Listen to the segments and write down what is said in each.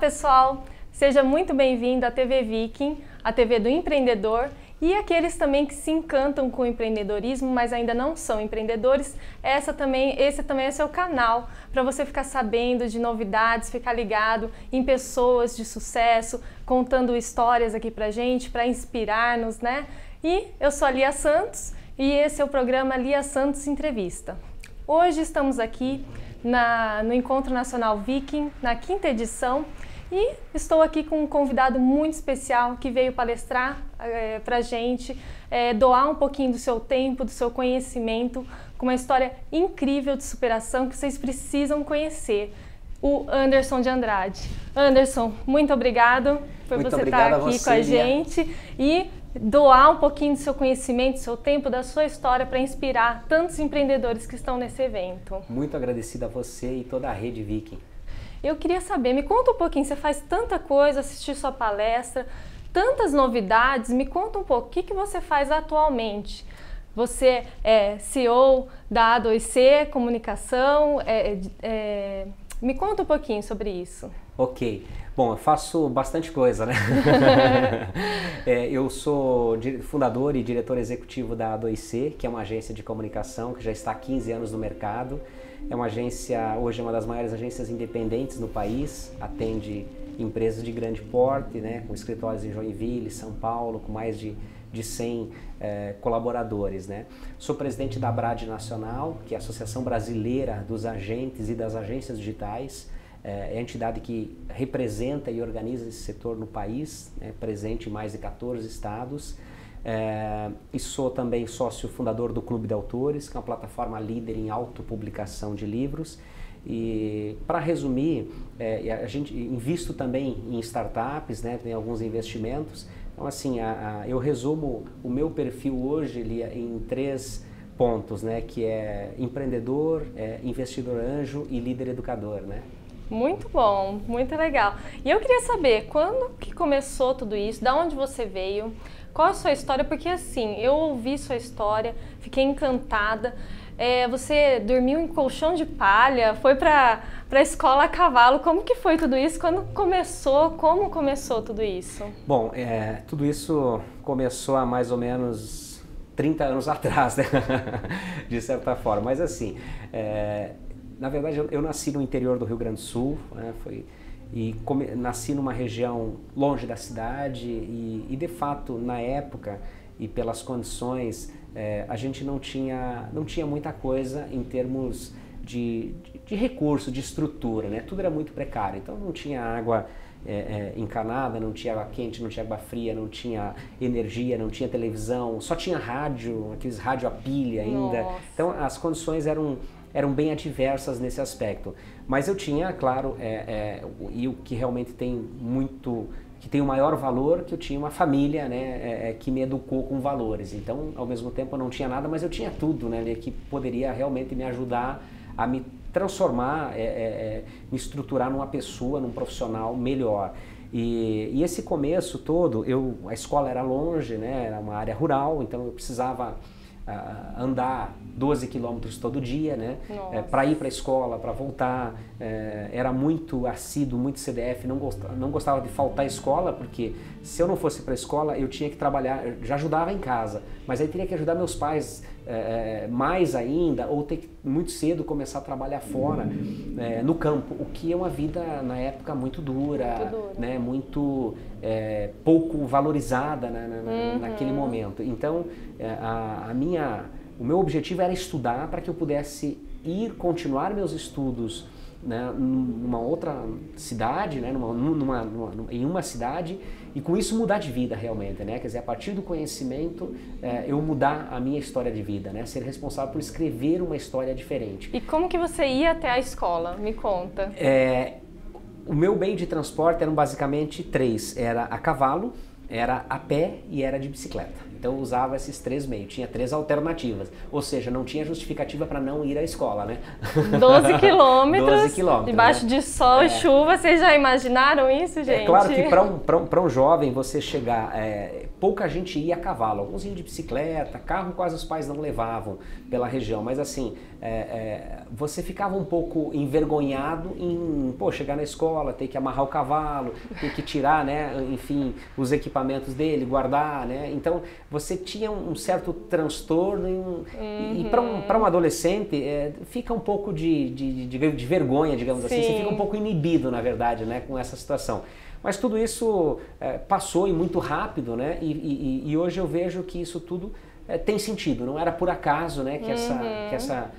Pessoal! Seja muito bem-vindo à TV Viking, a TV do empreendedor e aqueles também que se encantam com o empreendedorismo, mas ainda não são empreendedores, essa também, esse também é seu canal para você ficar sabendo de novidades, ficar ligado em pessoas de sucesso, contando histórias aqui pra gente, para inspirar-nos, né? E eu sou a Lia Santos e esse é o programa Lia Santos Entrevista. Hoje estamos aqui na, no Encontro Nacional Viking, na quinta edição, e estou aqui com um convidado muito especial que veio palestrar é, para a gente, é, doar um pouquinho do seu tempo, do seu conhecimento, com uma história incrível de superação que vocês precisam conhecer. O Anderson de Andrade. Anderson, muito obrigado por muito você estar aqui você, com a gente e doar um pouquinho do seu conhecimento, do seu tempo, da sua história para inspirar tantos empreendedores que estão nesse evento. Muito agradecido a você e toda a rede Viking. Eu queria saber, me conta um pouquinho, você faz tanta coisa, assistir sua palestra, tantas novidades, me conta um pouco, o que, que você faz atualmente? Você é CEO da A2C Comunicação, é, é, me conta um pouquinho sobre isso. Ok. Bom, eu faço bastante coisa, né? é, eu sou fundador e diretor executivo da A2C, que é uma agência de comunicação que já está há 15 anos no mercado. É uma agência, hoje é uma das maiores agências independentes no país, atende empresas de grande porte, né, com escritórios em Joinville, São Paulo, com mais de, de 100 eh, colaboradores. Né. Sou presidente da Brad Nacional, que é a Associação Brasileira dos Agentes e das Agências Digitais. É, é a entidade que representa e organiza esse setor no país, é presente em mais de 14 estados. É, e sou também sócio fundador do Clube de Autores, que é uma plataforma líder em autopublicação de livros. E para resumir, é, a gente invisto também em startups, né, tem alguns investimentos. Então assim, a, a, eu resumo o meu perfil hoje Lia, em três pontos, né, que é empreendedor, é, investidor anjo e líder educador, né. Muito bom, muito legal. E eu queria saber quando que começou tudo isso, da onde você veio, qual a sua história, porque assim, eu ouvi sua história, fiquei encantada. É, você dormiu em colchão de palha, foi para a escola a cavalo. Como que foi tudo isso? Quando começou? Como começou tudo isso? Bom, é, tudo isso começou há mais ou menos 30 anos atrás, né? de certa forma. Mas assim, é, na verdade, eu, eu, nasci no interior do Rio Grande do Sul, né, foi, e come, nasci numa região longe da cidade e, e, de fato, na época e pelas condições, é, a gente não tinha, não tinha muita coisa em termos de, de, de recurso, de estrutura, né? Tudo era muito precário, então não tinha água é, é, encanada, não tinha água quente, não tinha água fria, não tinha energia, não tinha televisão, só tinha rádio, aqueles rádio a pilha ainda. Nossa. Então as condições eram eram bem adversas nesse aspecto. Mas eu tinha, claro, é, é, e o que realmente tem muito, que tem o maior valor, que eu tinha uma família, né, é, é que me educou com valores. Então, ao mesmo tempo, eu não tinha nada, mas eu tinha tudo, né, que poderia realmente me ajudar a me transformar, é, é, me estruturar numa pessoa, num profissional melhor. E, e, esse começo todo, eu, a escola era longe, né, era uma área rural, então eu precisava andar 12 quilômetros todo dia, né? É, para ir para a escola, para voltar. É, era muito assíduo, muito CDF, não gostava, não gostava de faltar à escola, porque se eu não fosse para a escola, eu tinha que trabalhar, já ajudava em casa, mas aí teria que ajudar meus pais é, é, mais ainda, ou ter que muito cedo começar a trabalhar fora, é, no campo, o que é uma vida na época muito dura, muito, dura. Né, muito é, pouco valorizada na, na, uhum. naquele momento. Então, é, a, a minha, o meu objetivo era estudar para que eu pudesse ir continuar meus estudos né, numa outra cidade, né, numa, numa, numa, em uma cidade e com isso mudar de vida realmente, né? Quer dizer, a partir do conhecimento é, eu mudar a minha história de vida, né? Ser responsável por escrever uma história diferente. E como que você ia até a escola? Me conta. É, o meu meio de transporte eram basicamente três: era a cavalo, era a pé e era de bicicleta. Então usava esses três meios, tinha três alternativas. Ou seja, não tinha justificativa para não ir à escola, né? 12 quilômetros. 12 quilômetros. Debaixo né? de sol é. e chuva, vocês já imaginaram isso, gente? É claro que para um, um, um jovem você chegar. É, pouca gente ia a cavalo. Alguns iam de bicicleta, carro quase os pais não levavam pela região. Mas assim, é, é, você ficava um pouco envergonhado em pô, chegar na escola, ter que amarrar o cavalo, ter que tirar, né, enfim, os equipamentos dele, guardar, né? Então você tinha um certo transtorno e, um, uhum. e para um, um adolescente é, fica um pouco de, de, de, de vergonha, digamos Sim. assim. Você fica um pouco inibido, na verdade, né, com essa situação. Mas tudo isso é, passou e muito rápido, né? E, e, e, hoje eu vejo que isso tudo é, tem sentido. Não era por acaso, né? Que, uhum. essa, que, essa,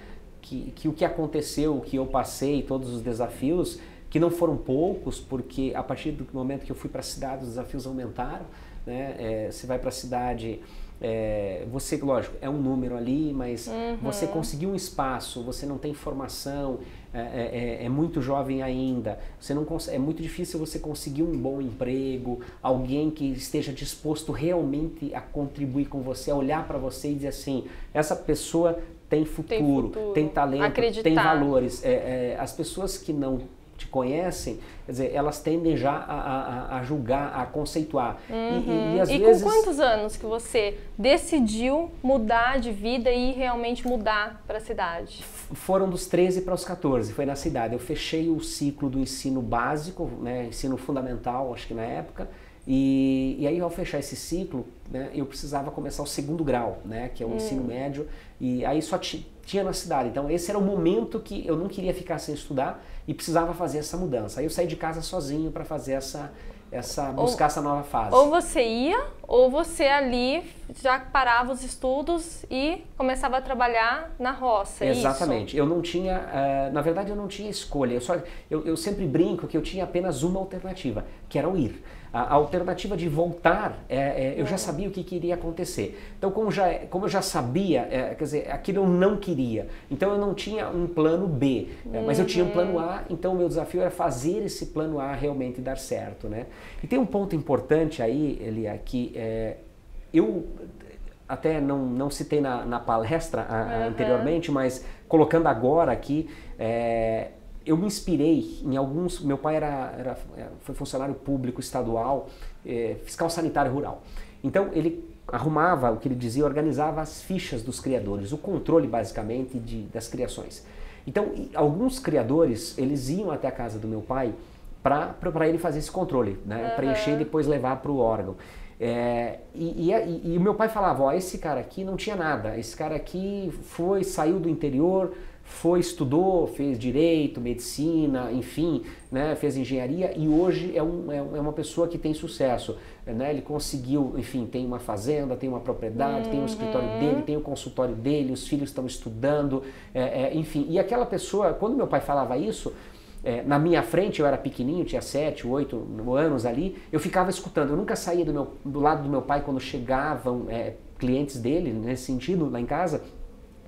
que, que o que aconteceu, o que eu passei, todos os desafios, que não foram poucos, porque a partir do momento que eu fui para a cidade, os desafios aumentaram. Né? É, você vai para a cidade é, você, lógico, é um número ali, mas uhum. você conseguiu um espaço, você não tem formação, é, é, é, é muito jovem ainda, você não é muito difícil você conseguir um bom emprego, alguém que esteja disposto realmente a contribuir com você, a olhar para você e dizer assim, essa pessoa tem futuro, tem, futuro. tem talento, Acreditar. tem valores. É, é, as pessoas que não te conhecem, quer dizer, elas tendem já a, a, a julgar, a conceituar. Uhum. E, e, e, às e vezes... com quantos anos que você decidiu mudar de vida e realmente mudar para a cidade? Foram dos 13 para os 14, foi na cidade. Eu fechei o ciclo do ensino básico, né, ensino fundamental, acho que na época, e, e, aí, ao fechar esse ciclo, né, eu precisava começar o segundo grau, né, que é o hum. ensino médio, e aí só tinha na cidade. Então, esse era o momento que eu não queria ficar sem estudar e precisava fazer essa mudança. Aí eu saí de casa sozinho para fazer essa, essa buscar ou, essa nova fase. Ou você ia, ou você ali já parava os estudos e começava a trabalhar na roça. É Exatamente. Isso? Eu não tinha, uh, na verdade, eu não tinha escolha. Eu, só, eu, eu sempre brinco que eu tinha apenas uma alternativa, que era o ir. A, alternativa de voltar, é, é, eu já sabia o que queria acontecer. Então, como, já, como eu já sabia, é, quer dizer, aquilo eu não queria. Então, eu não tinha um plano B, uhum. mas eu tinha um plano A. Então, o meu desafio era fazer esse plano A realmente dar certo, né? E tem um ponto importante aí, Elia, que é, eu até não, não citei na, na palestra uhum. anteriormente, mas colocando agora aqui, é, eu me inspirei em alguns. Meu pai era, era foi funcionário público estadual, é, fiscal sanitário rural. Então ele arrumava o que ele dizia, organizava as fichas dos criadores, o controle basicamente de, das criações. Então alguns criadores eles iam até a casa do meu pai para ele fazer esse controle, né? Uhum. preencher e depois levar para o órgão. É, e, e, e, o meu pai falava, ó, esse cara aqui não tinha nada, esse cara aqui foi, saiu do interior, foi, estudou, fez direito, medicina, enfim, né, fez engenharia e hoje é, um, é, é uma pessoa que tem sucesso. Né, ele conseguiu, enfim, tem uma fazenda, tem uma propriedade, uhum. tem um escritório uhum. dele, tem o um consultório dele, os filhos estão estudando, é, é, enfim. E aquela pessoa, quando meu pai falava isso, é, na minha frente, eu era pequenininho, tinha 7, 8 anos ali, eu ficava escutando. Eu nunca saía do, meu, do lado do meu pai quando chegavam é, clientes dele, nesse sentido, lá em casa.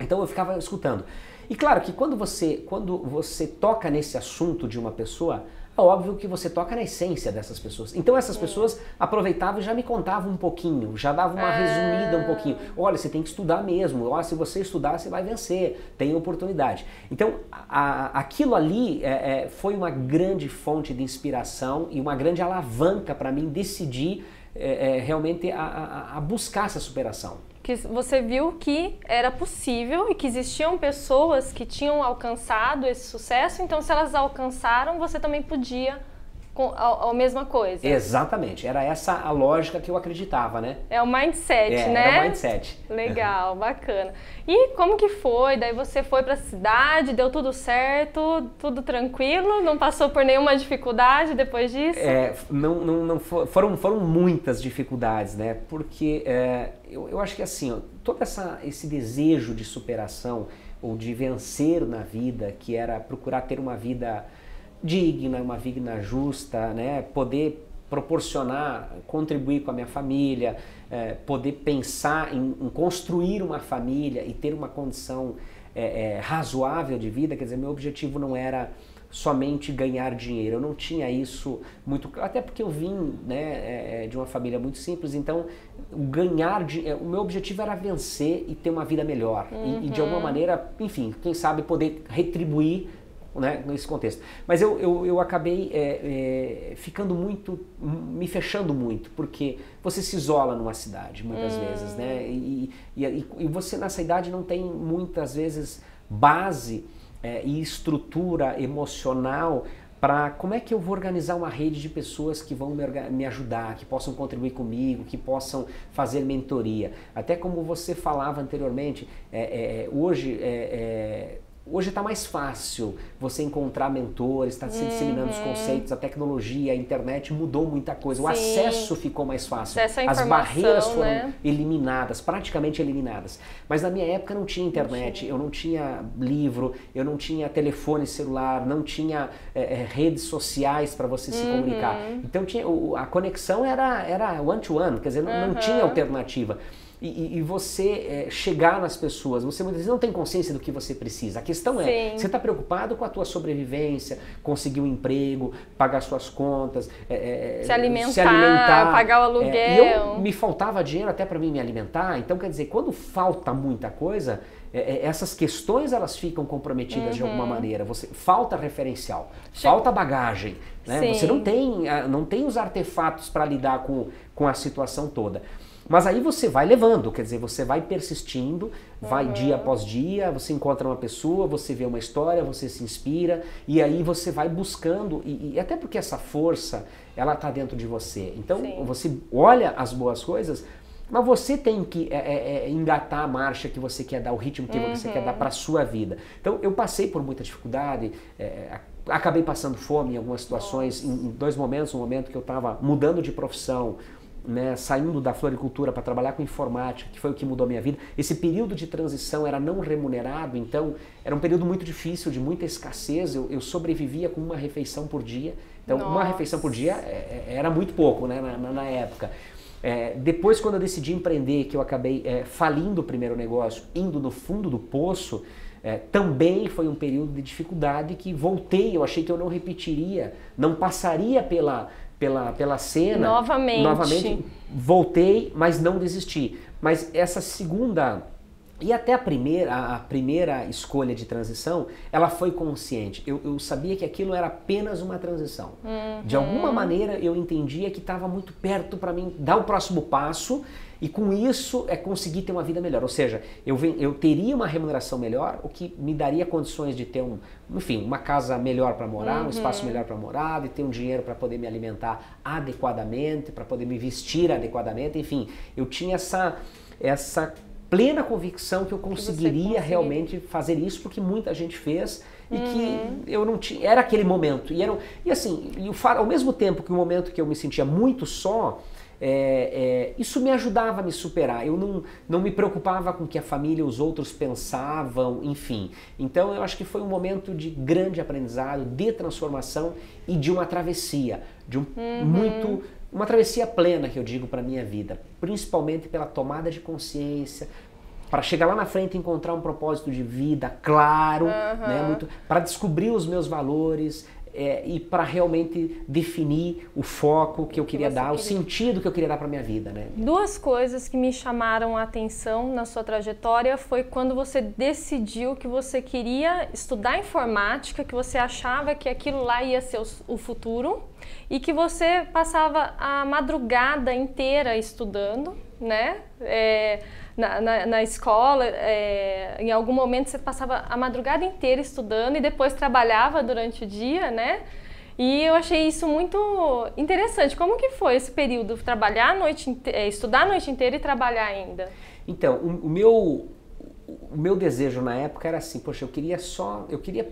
Então eu ficava escutando. E claro que quando você, quando você toca nesse assunto de uma pessoa, é óbvio que você toca na essência dessas pessoas. Então essas pessoas aproveitavam e já me contavam um pouquinho, já davam uma resumida um pouquinho. Olha, você tem que estudar mesmo. Olha, se você estudar, você vai vencer. Tem oportunidade. Então a, aquilo ali é, é, foi uma grande fonte de inspiração e uma grande alavanca para mim decidir é, é realmente a, a, a buscar essa superação que você viu que era possível e que existiam pessoas que tinham alcançado esse sucesso, então se elas alcançaram, você também podia com a, a, mesma coisa. Exatamente, era essa a lógica que eu acreditava, né? É o mindset, é, né? Era o mindset. Legal, bacana. E como que foi? Daí você foi para a cidade, deu tudo certo, tudo tranquilo, não passou por nenhuma dificuldade depois disso? É, não, não, não for, foram, foram muitas dificuldades, né? Porque é, eu, eu acho que assim, ó, todo essa, esse desejo de superação ou de vencer na vida, que era procurar ter uma vida digna, uma vida justa, né? poder proporcionar, contribuir com a minha família, é, poder pensar em, em, construir uma família e ter uma condição é, é, razoável de vida, quer dizer, meu objetivo não era somente ganhar dinheiro, eu não tinha isso muito até porque eu vim né, é, é, de uma família muito simples, então ganhar, é, o meu objetivo era vencer e ter uma vida melhor uhum. e, e de alguma uhum. maneira, enfim, quem sabe poder retribuir né, nesse contexto. Mas eu, eu, eu acabei é, é, ficando muito, me fechando muito, porque você se isola numa cidade muitas hum. vezes, né? E, e, e, você nessa idade não tem muitas vezes base é, e estrutura emocional para como é que eu vou organizar uma rede de pessoas que vão me, ajudar, que possam contribuir comigo, que possam fazer mentoria. Até como você falava anteriormente, é, é, hoje é, é Hoje está mais fácil você encontrar mentores, está se uhum. disseminando os conceitos, a tecnologia, a internet mudou muita coisa, Sim. o acesso ficou mais fácil, as barreiras foram né? eliminadas, praticamente eliminadas. Mas na minha época não tinha internet, eu não tinha livro, eu não tinha telefone celular, não tinha é, redes sociais para você se uhum. comunicar. Então tinha, a conexão era era one to one, quer dizer, não, uhum. não tinha alternativa e, e você é, chegar nas pessoas. Você muitas vezes não tem consciência do que você precisa. A questão é, Sim. você está preocupado com a tua sobrevivência, conseguir um emprego, pagar suas contas, é, se, alimentar, se, alimentar, pagar o aluguel. É, eu me faltava dinheiro até para mim me alimentar. Então, quer dizer, quando falta muita coisa, essas questões elas ficam comprometidas uhum. de alguma uhum. maneira. Você falta referencial, falta bagagem, né? Você não tem, não tem os artefatos para lidar com, com a situação toda. Mas aí você vai levando, quer dizer, você vai persistindo, vai uhum. dia após dia, você encontra uma pessoa, você vê uma história, você se inspira e aí você vai buscando e, e até porque essa força ela está dentro de você. Então Sim. você olha as boas coisas, mas você tem que é, é, é, engatar a marcha que você quer dar, o ritmo que uhum. você quer dar para a sua vida. Então eu passei por muita dificuldade. É, acabei passando fome em algumas situações, em, em dois momentos, um momento que eu estava mudando de profissão, né, saindo da floricultura para trabalhar com informática, que foi o que mudou a minha vida. Esse período de transição era não remunerado, então era um período muito difícil, de muita escassez. Eu, eu sobrevivia com uma refeição por dia. Então, Nossa. uma refeição por dia é, é, era muito pouco né, na, na época. É, depois, quando eu decidi empreender, que eu acabei é, falindo o primeiro negócio, indo no fundo do poço, é, também foi um período de dificuldade que voltei. Eu achei que eu não repetiria, não passaria pela pela, pela cena. Novamente. Novamente, voltei, mas não desisti. Mas essa segunda e até a primeira, a primeira escolha de transição, ela foi consciente. Eu, eu sabia que aquilo era apenas uma transição. Uhum. De alguma maneira eu entendia que estava muito perto para mim dar o próximo passo e com isso é conseguir ter uma vida melhor. Ou seja, eu, eu teria uma remuneração melhor, o que me daria condições de ter um, enfim, uma casa melhor para morar, uhum. um espaço melhor para morar, de ter um dinheiro para poder me alimentar adequadamente, para poder me vestir adequadamente, enfim, eu tinha essa essa plena convicção que eu conseguiria que realmente fazer isso porque muita gente fez e uhum. que eu não tinha era aquele momento e era e assim e o, ao mesmo tempo que o momento que eu me sentia muito só é, é, isso me ajudava a me superar. Eu não, não me preocupava com o que a família, os outros pensavam, enfim. Então eu acho que foi um momento de grande aprendizado, de transformação e de uma travessia, de um uhum. muito uma travessia plena que eu digo para minha vida, principalmente pela tomada de consciência, para chegar lá na frente e encontrar um propósito de vida claro, uhum. né, para descobrir os meus valores, é, e para realmente definir o foco que eu queria dar, queria. o sentido que eu queria dar para minha vida, né? Duas coisas que me chamaram a atenção na sua trajetória foi quando você decidiu que você queria estudar informática, que você achava que aquilo lá ia ser o, o futuro e que você passava a madrugada inteira estudando, né? É, na, na, na escola, é, em algum momento você passava a madrugada inteira estudando e depois trabalhava durante o dia, né? E eu achei isso muito interessante. Como que foi esse período? Trabalhar a noite, é, estudar a noite inteira e trabalhar ainda? Então, o, o, meu o meu desejo na época era assim, poxa, eu queria só, eu queria,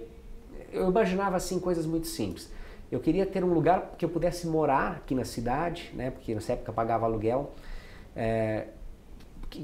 eu imaginava assim coisas muito simples. Eu queria ter um lugar que eu pudesse morar aqui na cidade, né? Porque nessa época eu pagava aluguel. É,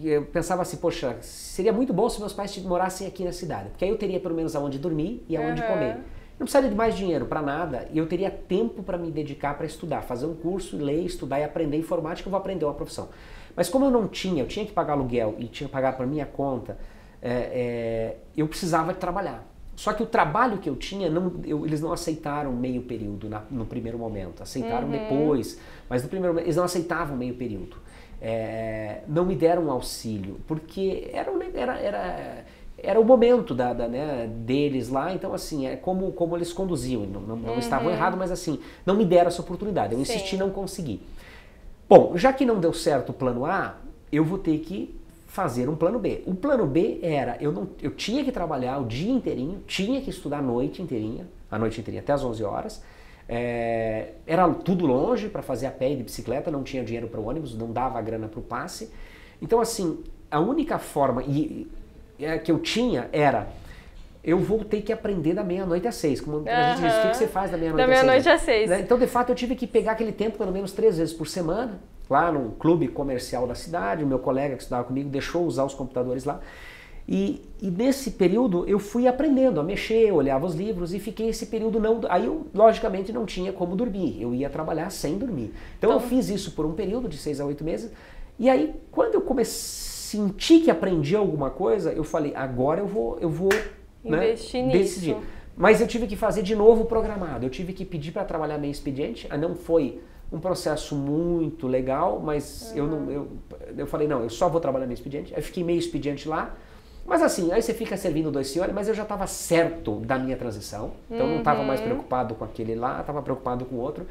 eu pensava assim, poxa, seria muito bom se meus pais morassem aqui na cidade, porque aí eu teria pelo menos aonde dormir e aonde uhum. comer. Não precisaria de mais dinheiro para nada e eu teria tempo para me dedicar para estudar, fazer um curso, ler, estudar e aprender informática, eu vou aprender uma profissão. Mas como eu não tinha, eu tinha que pagar aluguel e tinha que pagar para minha conta, é, é, eu precisava de trabalhar. Só que o trabalho que eu tinha, não, eu, eles não aceitaram meio período na, no primeiro momento. Aceitaram uhum. depois, mas no primeiro eles não aceitavam meio período é, não me deram auxílio, porque era, era, era era o momento da, da né, deles lá, então assim, é como, como eles conduziam, não, não, não uhum. estavam errados, mas assim, não me deram essa oportunidade, eu insisti e não consegui. Bom, já que não deu certo o plano A, eu vou ter que fazer um plano B. O plano B era, eu, não, eu tinha que trabalhar o dia inteirinho, tinha que estudar a noite inteirinha, a noite inteirinha até as 11 horas, é, era tudo longe para fazer a pé e de bicicleta, não tinha dinheiro para o ônibus, não dava grana para o passe. Então, assim, a única forma e, é, que eu tinha era eu vou ter que aprender da meia-noite às seis. Como uhum. a gente diz, o que você faz da meia-noite às seis? Da meia-noite às seis. Né? Então, de fato, eu tive que pegar aquele tempo pelo menos três vezes por semana, lá num clube comercial da cidade. O meu colega que estudava comigo deixou usar os computadores lá. E, e, nesse período eu fui aprendendo a mexer, olhava os livros e fiquei esse período não. Aí eu, logicamente, não tinha como dormir. Eu ia trabalhar sem dormir. Então, então eu fiz isso por um período de seis a oito meses. E aí, quando eu comecei senti que aprendi alguma coisa, eu falei, agora eu vou, eu vou né, Investir né, decidir. Mas eu tive que fazer de novo programado. Eu tive que pedir para trabalhar meio expediente. Não foi um processo muito legal, mas uhum. eu não, eu, eu falei não, eu só vou trabalhar meio expediente. Aí fiquei meio expediente lá. Mas assim, aí você fica servindo dois senhores, mas eu já estava certo da minha transição. Então uhum. não estava mais preocupado com aquele lá, estava preocupado com o outro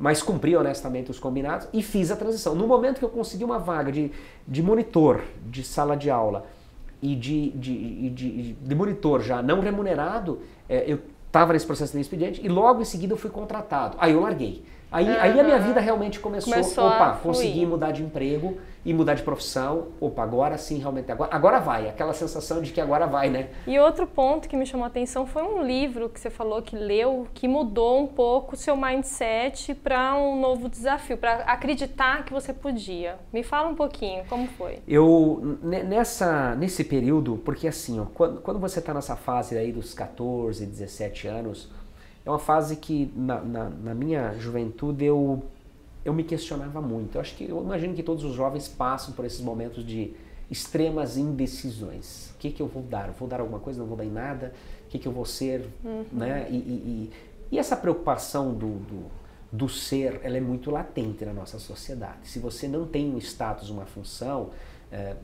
mas cumpri honestamente os combinados e fiz a transição. No momento que eu consegui uma vaga de, de monitor de sala de aula e de, de, de, de monitor já não remunerado, é, eu estava nesse processo de expediente e logo em seguida eu fui contratado. Aí eu larguei. Aí, uhum. aí a minha vida realmente começou, começou opa, consegui mudar de emprego e mudar de profissão, opa, agora sim, realmente, agora, agora vai, aquela sensação de que agora vai, né? E outro ponto que me chamou a atenção foi um livro que você falou que leu, que mudou um pouco o seu mindset para um novo desafio, para acreditar que você podia. Me fala um pouquinho, como foi? Eu, nessa, nesse período, porque assim, ó, quando, quando você está nessa fase aí dos 14, 17 anos, é uma fase que na, na, na minha juventude eu eu me questionava muito. Eu acho que eu imagino que todos os jovens passam por esses momentos de extremas indecisões. O que, que eu vou dar? vou dar alguma coisa? Não vou dar em nada? O que, que eu vou ser? Uhum. Né? E, e, e, essa preocupação do, do, do, ser, ela é muito latente na nossa sociedade. Se você não tem um status, uma função, é,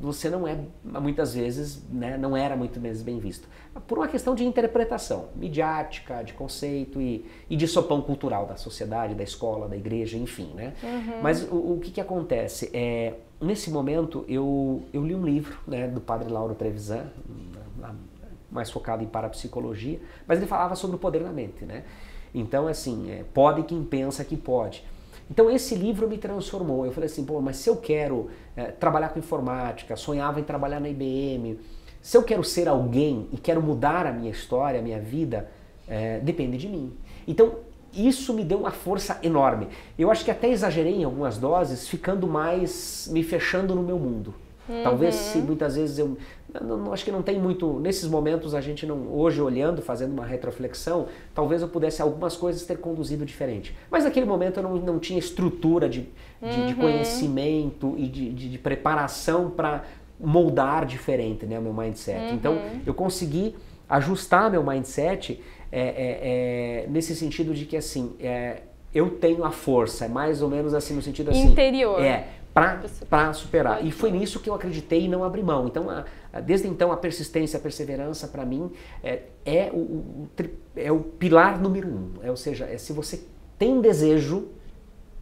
você não é, muitas vezes, né, não era muito vezes bem visto. Por uma questão de interpretação midiática, de conceito e, e de sopão cultural da sociedade, da escola, da igreja, enfim. Né? Uhum. Mas o, o, que, que acontece? É, nesse momento, eu, eu li um livro né, do padre Lauro Trevisan, mais focado em parapsicologia, mas ele falava sobre o poder da mente. Né? Então, assim, é, pode quem pensa que pode. Então esse livro me transformou. Eu falei assim, pô, mas se eu quero é, trabalhar com informática, sonhava em trabalhar na IBM, se eu quero ser alguém e quero mudar a minha história, a minha vida, é, depende de mim. Então isso me deu uma força enorme. Eu acho que até exagerei em algumas doses, ficando mais, me fechando no meu mundo. Uhum. Talvez se muitas vezes eu não, não, acho que não tem muito nesses momentos a gente não hoje olhando fazendo uma retroflexão talvez eu pudesse algumas coisas ter conduzido diferente mas naquele momento eu não, não tinha estrutura de, de, uhum. de conhecimento e de, de, de preparação para moldar diferente né o meu mindset uhum. então eu consegui ajustar meu mindset é, é, é, nesse sentido de que assim é, eu tenho a força, é mais ou menos assim no sentido assim. Interior. É, para superar. E foi nisso que eu acreditei e não abri mão. Então, a, a, desde então, a persistência, a perseverança, para mim, é, é o, o, é o pilar número um. É, ou seja, é se você tem desejo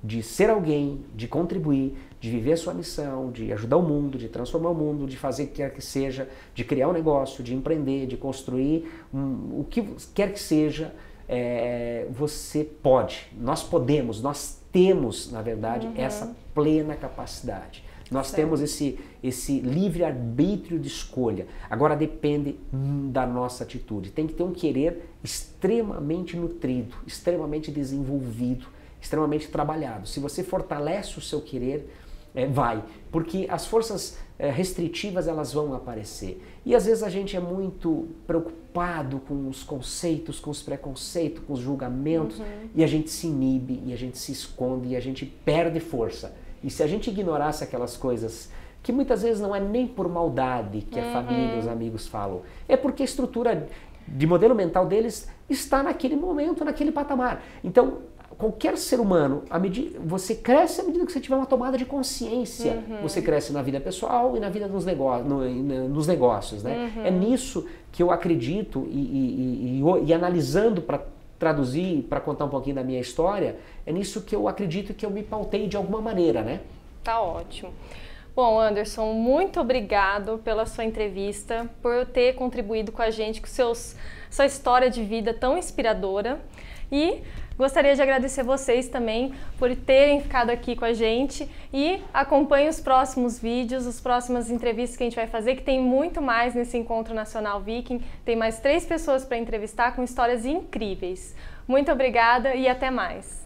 de ser alguém, de contribuir, de viver a sua missão, de ajudar o mundo, de transformar o mundo, de fazer o que quer que seja, de criar um negócio, de empreender, de construir um, o que quer que seja, é, você pode, nós podemos, nós temos, na verdade, uhum. essa plena capacidade. Nós certo. temos esse, esse livre-arbítrio de escolha. Agora depende da nossa atitude. Tem que ter um querer extremamente nutrido, extremamente desenvolvido, extremamente trabalhado. Se você fortalece o seu querer, é, vai, porque as forças é, restritivas elas vão aparecer. E às vezes a gente é muito preocupado com os conceitos, com os preconceitos, com os julgamentos, uhum. e a gente se inibe, e a gente se esconde, e a gente perde força. E se a gente ignorasse aquelas coisas que muitas vezes não é nem por maldade que a uhum. família e os amigos falam, é porque a estrutura de modelo mental deles está naquele momento, naquele patamar. Então, qualquer ser humano, a medida, você cresce à medida que você tiver uma tomada de consciência. Uhum. Você cresce na vida pessoal e na vida negócios, no, nos negócios. Né? Uhum. É nisso que eu acredito e, e, e, e analisando para traduzir, para contar um pouquinho da minha história, é nisso que eu acredito que eu me pautei de alguma maneira. Né? Tá ótimo. Bom, Anderson, muito obrigado pela sua entrevista, por ter contribuído com a gente com seus, sua história de vida tão inspiradora. E Gostaria de agradecer vocês também por terem ficado aqui com a gente e acompanhe os próximos vídeos, as próximas entrevistas que a gente vai fazer, que tem muito mais nesse Encontro Nacional Viking. Tem mais três pessoas para entrevistar com histórias incríveis. Muito obrigada e até mais!